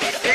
Pero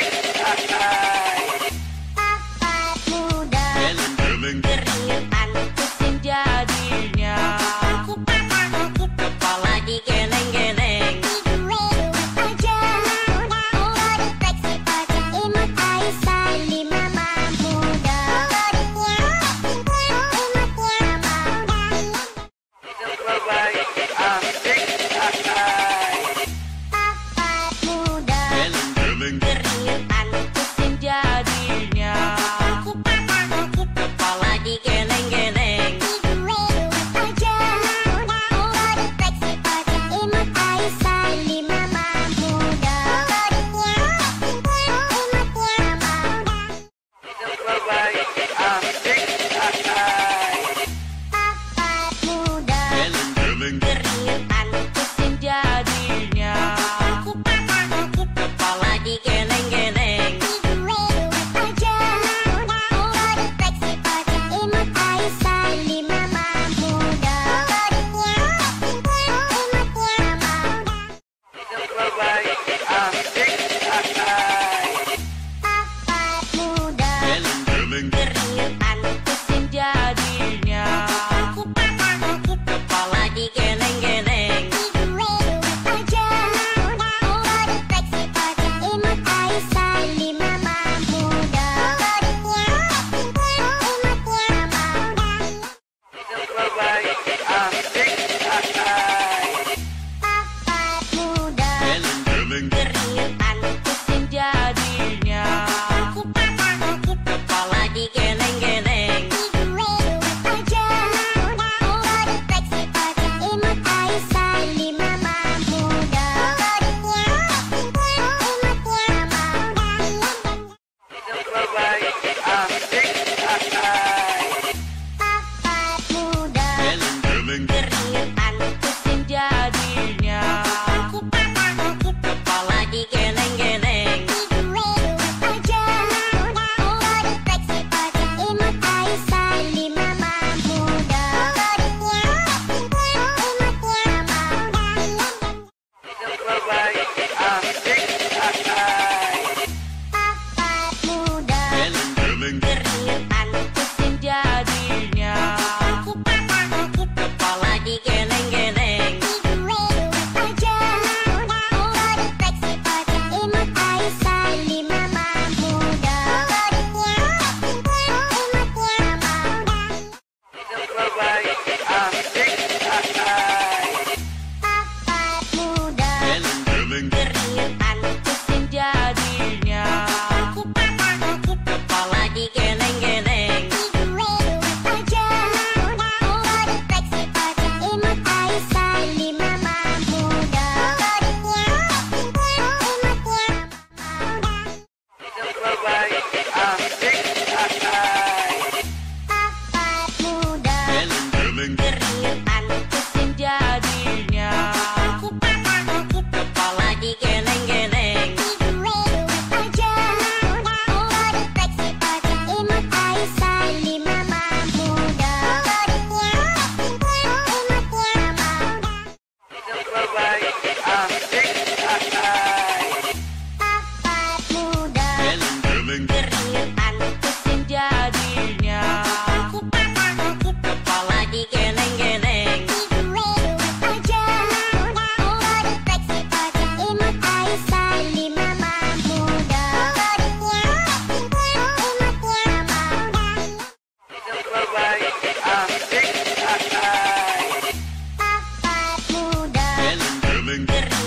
feeling.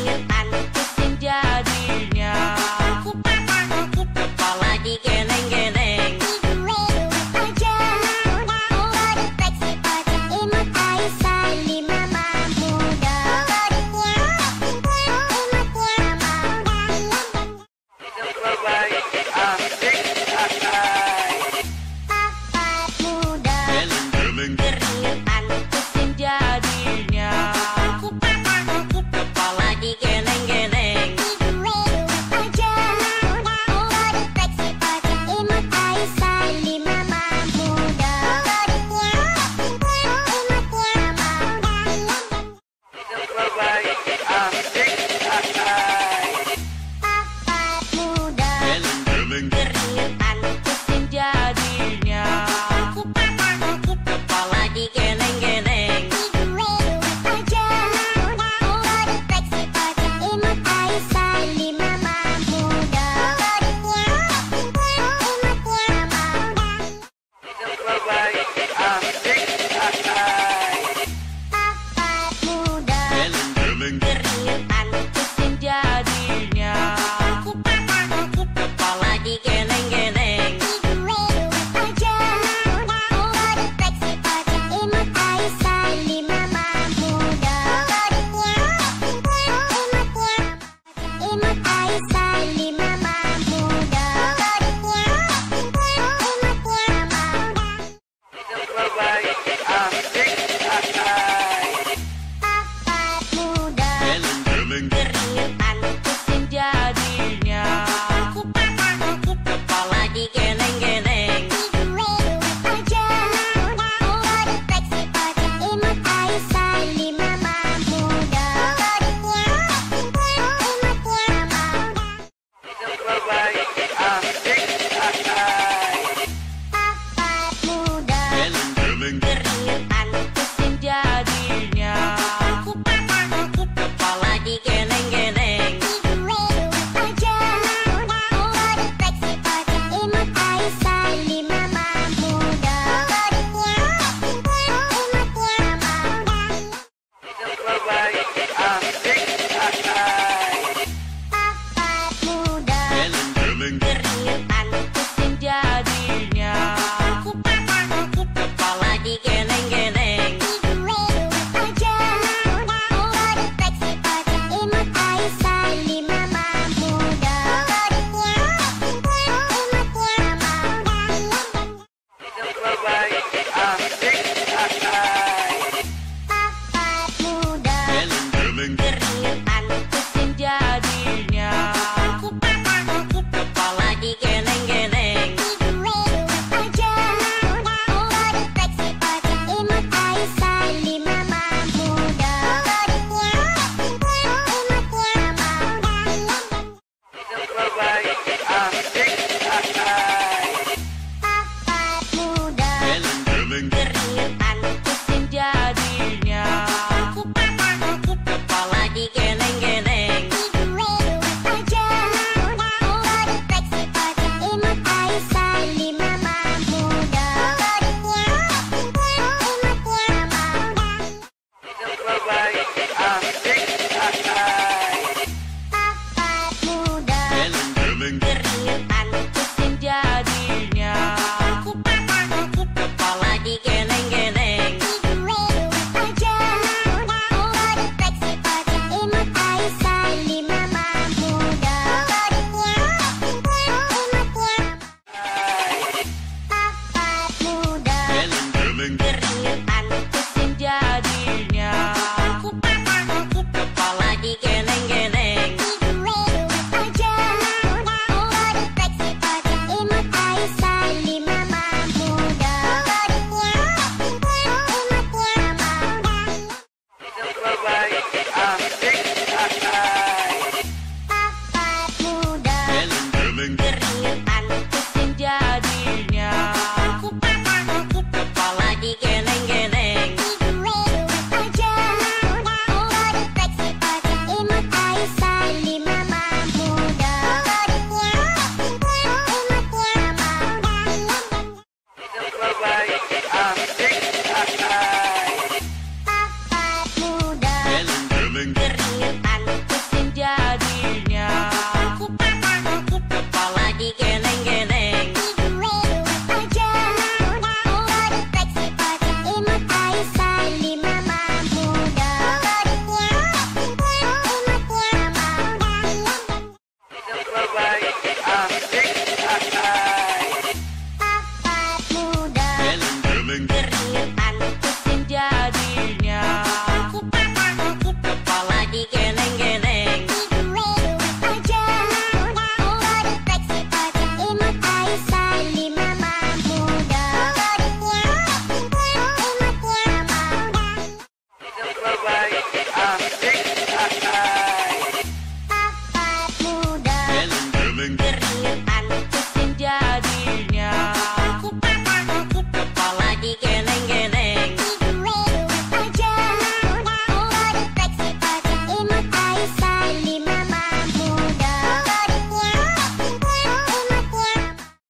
Yeah.